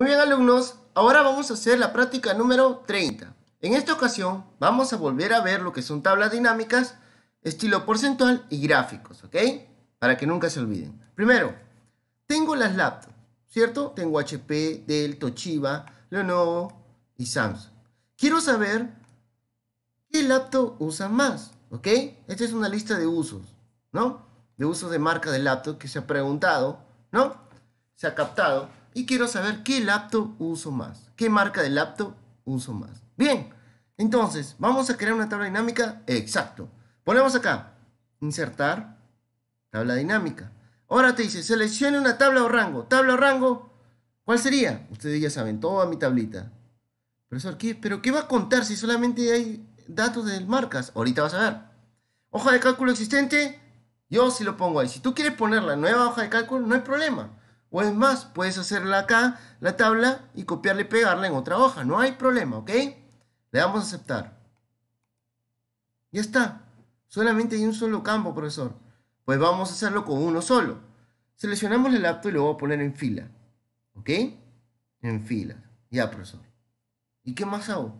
Muy bien alumnos, ahora vamos a hacer la práctica número 30. En esta ocasión vamos a volver a ver lo que son tablas dinámicas, estilo porcentual y gráficos, ¿ok? Para que nunca se olviden. Primero, tengo las laptops, ¿cierto? Tengo HP, Dell, Toshiba, Lenovo y Samsung. Quiero saber qué laptop usa más, ¿ok? Esta es una lista de usos, ¿no? De usos de marca de laptop que se ha preguntado, ¿no? Se ha captado y quiero saber qué laptop uso más. ¿Qué marca de laptop uso más? Bien, entonces vamos a crear una tabla dinámica. Exacto. Ponemos acá, insertar, tabla dinámica. Ahora te dice, seleccione una tabla o rango. Tabla o rango, ¿cuál sería? Ustedes ya saben, toda mi tablita. ¿pero qué va a contar si solamente hay datos de marcas? Ahorita vas a ver. Hoja de cálculo existente, yo sí lo pongo ahí. Si tú quieres poner la nueva hoja de cálculo, no hay problema. O es más, puedes hacerla acá, la tabla, y copiarla y pegarla en otra hoja. No hay problema, ¿ok? Le damos a aceptar. Ya está. Solamente hay un solo campo, profesor. Pues vamos a hacerlo con uno solo. Seleccionamos el laptop y lo voy a poner en fila. ¿Ok? En fila. Ya, profesor. ¿Y qué más hago?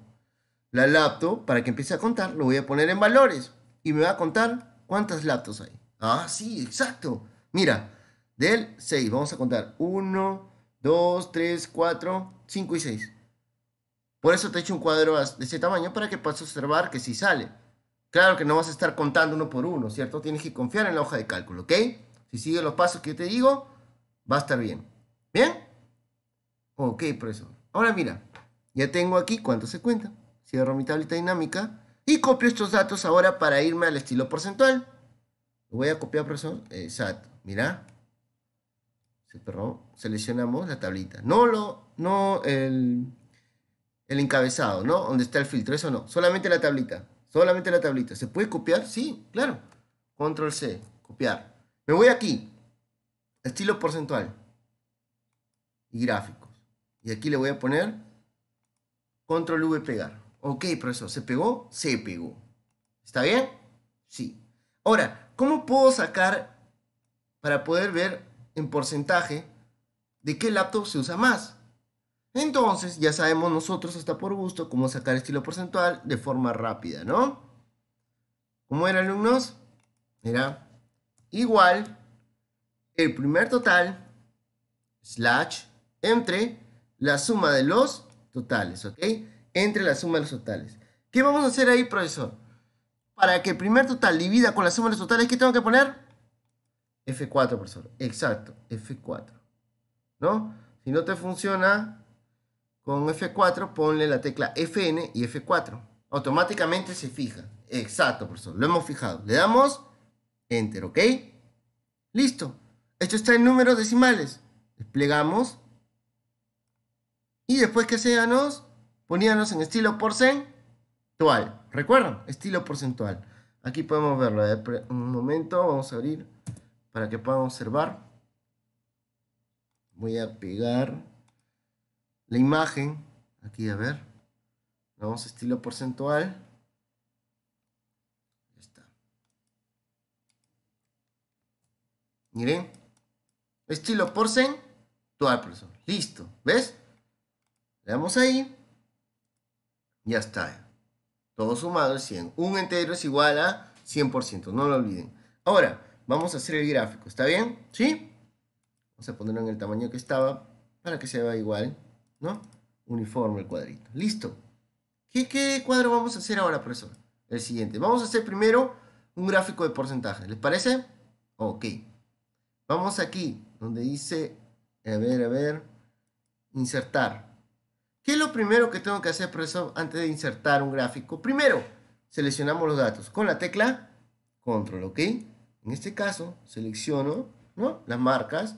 La laptop, para que empiece a contar, lo voy a poner en valores. Y me va a contar cuántas laptops hay. Ah, sí, exacto. Mira, del 6. Vamos a contar 1, 2, 3, 4, 5 y 6. Por eso te he hecho un cuadro de ese tamaño para que puedas observar que sí sale. Claro que no vas a estar contando uno por uno, ¿cierto? Tienes que confiar en la hoja de cálculo, ¿ok? Si sigues los pasos que te digo, va a estar bien. ¿Bien? Ok, profesor. Ahora mira, ya tengo aquí cuánto se cuenta. Cierro mi tablita dinámica y copio estos datos ahora para irme al estilo porcentual. Lo voy a copiar, profesor. Exacto. Mira, perdón, seleccionamos la tablita. No, lo, no el, el encabezado, ¿no? Donde está el filtro, eso no. Solamente la tablita. Solamente la tablita. ¿Se puede copiar? Sí, claro. Control C, copiar. Me voy aquí. Estilo porcentual. Y gráficos. Y aquí le voy a poner Control V pegar. Ok, profesor, ¿se pegó? Se pegó. ¿Está bien? Sí. Ahora, ¿cómo puedo sacar para poder ver en porcentaje de qué laptop se usa más. Entonces, ya sabemos nosotros hasta por gusto cómo sacar estilo porcentual de forma rápida, ¿no? ¿Cómo era, alumnos? Era igual el primer total slash entre la suma de los totales, ¿ok? Entre la suma de los totales. ¿Qué vamos a hacer ahí, profesor? Para que el primer total divida con la suma de los totales, ¿qué tengo que poner? F4, profesor. Exacto, F4. ¿No? Si no te funciona con F4, ponle la tecla Fn y F4. Automáticamente se fija. Exacto, profesor. Lo hemos fijado. Le damos Enter, ¿ok? Listo. Esto está en números decimales. Desplegamos. Y después que seamos, poníamos en estilo porcentual. ¿Recuerdan? Estilo porcentual. Aquí podemos verlo. Un momento, vamos a abrir para que puedan observar. Voy a pegar la imagen. Aquí, a ver. Vamos a estilo porcentual. Ya está. Miren. Estilo porcentual. Listo. ¿Ves? Le damos ahí. Ya está. Todo sumado es 100. Un entero es igual a 100%. No lo olviden. Ahora, Vamos a hacer el gráfico, ¿está bien? ¿Sí? Vamos a ponerlo en el tamaño que estaba para que se vea igual, ¿no? Uniforme el cuadrito. Listo. ¿Qué, cuadro vamos a hacer ahora, profesor? El siguiente. Vamos a hacer primero un gráfico de porcentaje. ¿Les parece? Ok. Vamos aquí, donde dice, a ver, a ver, insertar. ¿Qué es lo primero que tengo que hacer, profesor, antes de insertar un gráfico? Primero, seleccionamos los datos con la tecla control, ¿ok? En este caso, selecciono ¿no? las marcas,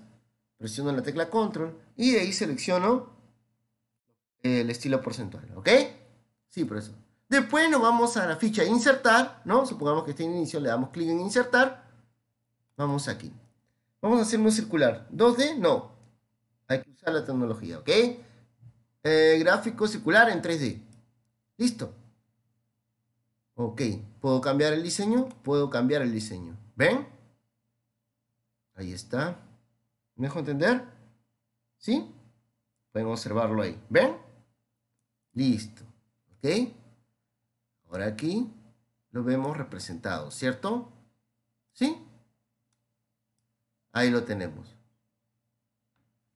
presiono la tecla control y de ahí selecciono el estilo porcentual, ¿ok? Sí, por eso. Después nos vamos a la ficha insertar, ¿no? Supongamos que está en inicio, le damos clic en insertar. Vamos aquí. Vamos a hacer un circular. ¿2D? No. Hay que usar la tecnología, ¿ok? Eh, gráfico circular en 3D. Listo. Ok. ¿Puedo cambiar el diseño? Puedo cambiar el diseño. ¿Ven? Ahí está. ¿Me dejo entender? ¿Sí? Pueden observarlo ahí. ¿Ven? Listo. ¿Ok? Ahora aquí lo vemos representado, ¿cierto? ¿Sí? Ahí lo tenemos.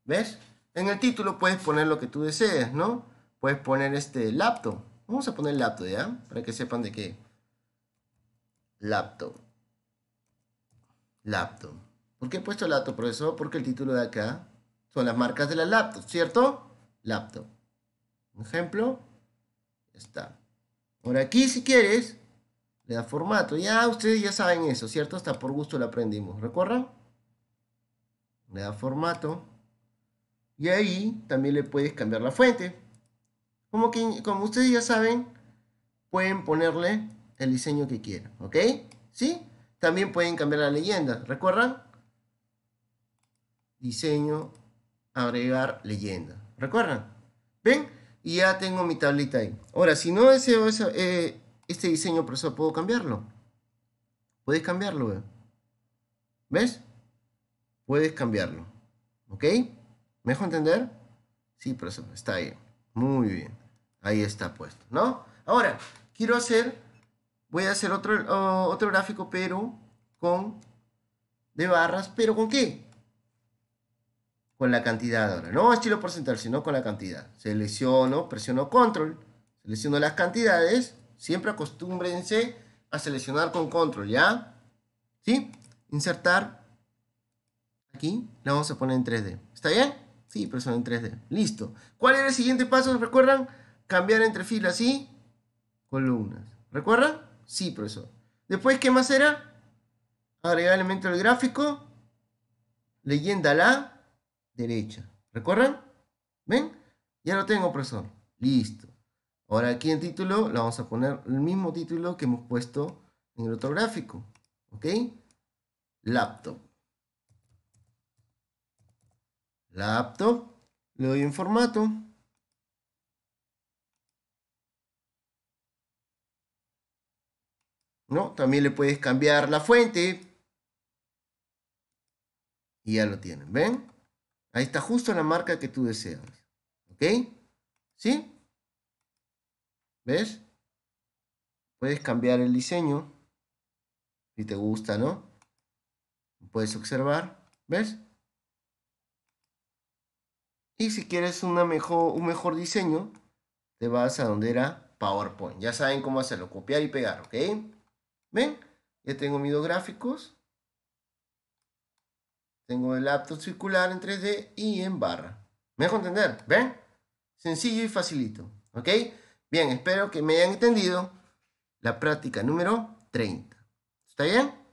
¿Ves? En el título puedes poner lo que tú desees, ¿no? Puedes poner este laptop. Vamos a poner laptop, ¿ya? Para que sepan de qué. Laptop. Laptop. ¿Por qué he puesto laptop, profesor? Porque el título de acá son las marcas de la laptop, ¿cierto? Laptop. Ejemplo. Está. Ahora aquí, si quieres, le da formato. Ya ustedes ya saben eso, ¿cierto? Hasta por gusto lo aprendimos. ¿Recuerdan? Le da formato. Y ahí también le puedes cambiar la fuente. Como, que, como ustedes ya saben, pueden ponerle el diseño que quieran. ¿Ok? ¿Sí? También pueden cambiar la leyenda. ¿Recuerdan? Diseño, agregar leyenda. ¿Recuerdan? ¿Ven? Y ya tengo mi tablita ahí. Ahora, si no deseo eh, este diseño, eso puedo cambiarlo. Puedes cambiarlo. ¿Ves? Puedes cambiarlo. ¿Ok? ¿Me dejo entender? Sí, profesor, está ahí. Muy bien. Ahí está puesto, ¿no? Ahora, quiero hacer, voy a hacer otro, otro gráfico, pero con, de barras, pero ¿con qué? Con la cantidad ahora, no estilo porcentual, sino con la cantidad. Selecciono, presiono control, selecciono las cantidades, siempre acostúmbrense a seleccionar con control, ¿ya? ¿Sí? Insertar, aquí, la vamos a poner en 3D. ¿Está bien? Sí, pero son en 3D. Listo. ¿Cuál era el siguiente paso? ¿Recuerdan? Cambiar entre filas y columnas. ¿Recuerdan? Sí, profesor. Después, ¿qué más era? Agregar elemento del gráfico. Leyenda a la derecha. ¿Recuerdan? ¿Ven? Ya lo tengo, profesor. Listo. Ahora aquí en título le vamos a poner el mismo título que hemos puesto en el otro gráfico. ¿Ok? Laptop. laptop, le doy en formato. ¿No? También le puedes cambiar la fuente. Y ya lo tienen, ¿ven? Ahí está justo la marca que tú deseas. ¿Ok? ¿Sí? ¿Ves? Puedes cambiar el diseño. Si te gusta, ¿no? Puedes observar. ¿Ves? Y si quieres una mejor, un mejor diseño, te vas a donde era PowerPoint. Ya saben cómo hacerlo, copiar y pegar, ¿ok? ¿Ven? Ya tengo mis dos gráficos. Tengo el laptop circular en 3D y en barra. ¿Me dejo entender? ¿Ven? Sencillo y facilito, ¿ok? Bien, espero que me hayan entendido la práctica número 30. ¿Está bien?